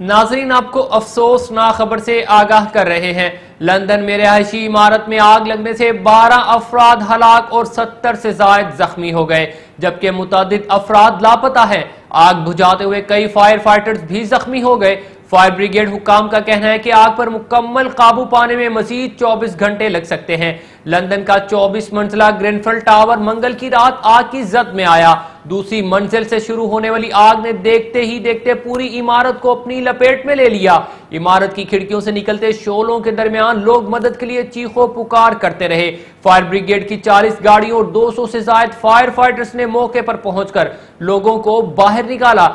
नाजरीन, आपको अफसोसनाक खबर से आगाह कर रहे हैं। लंदन में रिहायशी इमारत में आग लगने से 12 अफराद हलाक और 70 से जायद जख्मी हो गए, जबकि मुतद अफराद लापता हैं। आग बुझाते हुए कई फायर फाइटर्स भी जख्मी हो गए फायर ब्रिगेड हुकाम का कहना है कि आग पर मुकम्मल काबू पाने में मजीद 24 घंटे लग सकते हैं। लंदन का 24 मंजिला ग्रेनफल टावर मंगल की रात आग की जद में आया। दूसरी मंजिल से शुरू होने वाली आग ने देखते ही देखते पूरी इमारत को अपनी लपेट में ले लिया। इमारत की खिड़कियों से निकलते शोलों के दरमियान लोग मदद के लिए चीखो पुकार करते रहे। फायर ब्रिगेड की 40 गाड़ियों और 200 से ज़्यादा फायर फाइटर्स ने मौके पर पहुंचकर लोगों को बाहर निकाला।